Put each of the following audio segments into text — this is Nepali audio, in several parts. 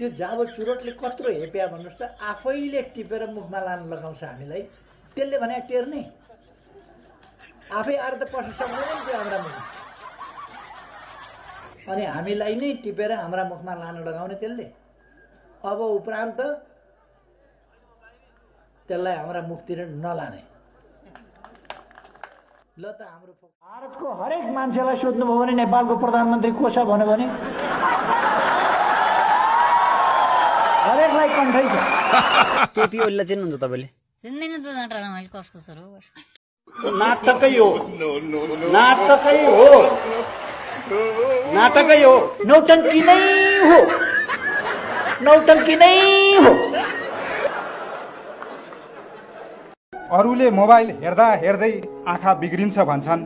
त्यो जाबो चुरोटले कत्रो हेप्या भन्नुहोस् त आफैले टिपेर मुखमा लान लगाउँछ हामीलाई त्यसले भने टेर्ने। आफै आएर त पस्नु सक्दैन नि त्यो हाम्रा मुख। अनि हामीलाई नै टिपेर हाम्रा मुखमा लान लगाउने त्यसले। अब उपरान्त त्यसलाई हाम्रा मुखतिर नलाने। ल त हाम्रो भारतको हरेक मान्छेलाई सोध्नुभयो भने नेपालको प्रधानमन्त्री को छ भन्यो भने हरेकलाई कन्ठै छ केपी ओलीलाई चिन्नुहुन्छ तपाईँले? चिन्दैन त मैले कसको छोरो नाटकै हो। नाटकै हो। नाटकै हो। नौटङ्की नै हो। नौटङ्की नै हो। अरूले मोबाइल हेर्दा हेर्दै आँखा बिग्रिन्छ भन्छन्।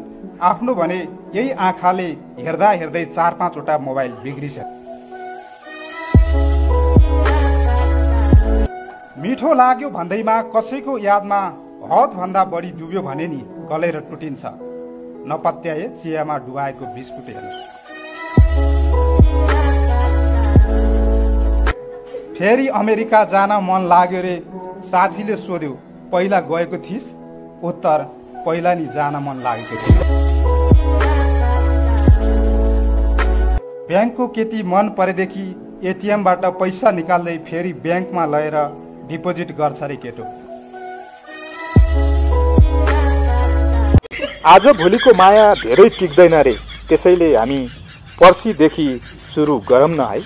आफ्नो भने यही आँखाले हेर्दा हेर्दै चार पाँचवटा मोबाइल बिग्रिछ मिठो लाग्यो भन्दैमा कसैको यादमा हदभन्दा बढी डुब्यो भने नि गलेर टुटिन्छ। नपत्याए चियामा डुबाएको बिस्कुट हेर्नुहोस्। फेरि अमेरिका जान मन लाग्यो रे साथीले सोध्यो पहिला गएको थिइस्? उत्तर पहिला नि जान मन लागेको थियो। ब्याङ्कको केटी मन परेदेखि एटिएमबाट पैसा निकाल्दै फेरि ब्याङ्कमा लगेर डिपोजिट गर्छ रे केटो। आज भोलिको माया धेरै टिक्दैन रे त्यसैले हामी पर्सिदेखि सुरु गरौँ न है।